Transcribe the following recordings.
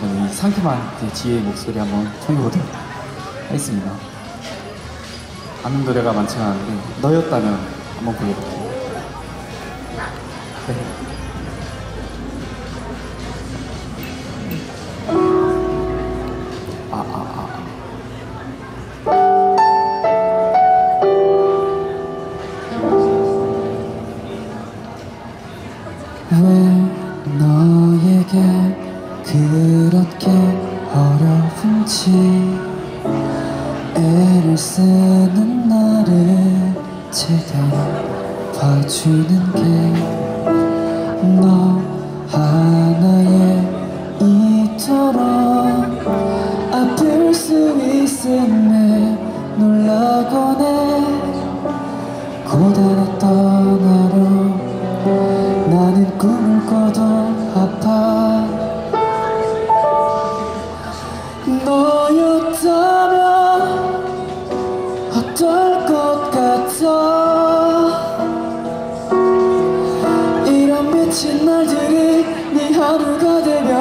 이 상큼한 그 지혜의 목소리 한번 청해보도록 하겠습니다. 아는 노래가 많지는 않은데 너였다면 한번 불러볼게요. 네. 아, 아, 아, 아. 왜 어려운지 애를 쓰는 나를 제대로 봐주는 게 너 하나에 이토록 아플 수 있음에 놀라곤 해 고단했던 하루 나는 꿈을 꿔도 아파 어떨 것 같아. 이런 미친 날들이 네 하루가 되면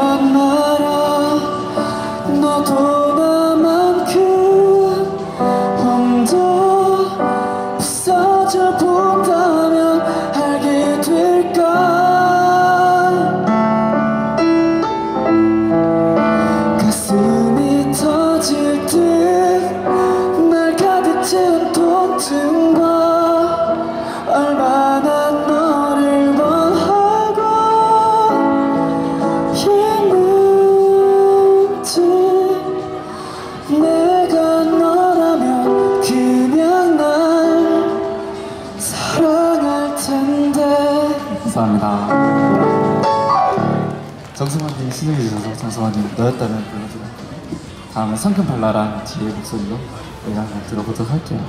정승환님 신청해 주셔서 정승환님 너였다면 불러드릴게요. 다음은 성큼 발랄한 지혜의 목소리로 노래 한곡 들어보도록 할게요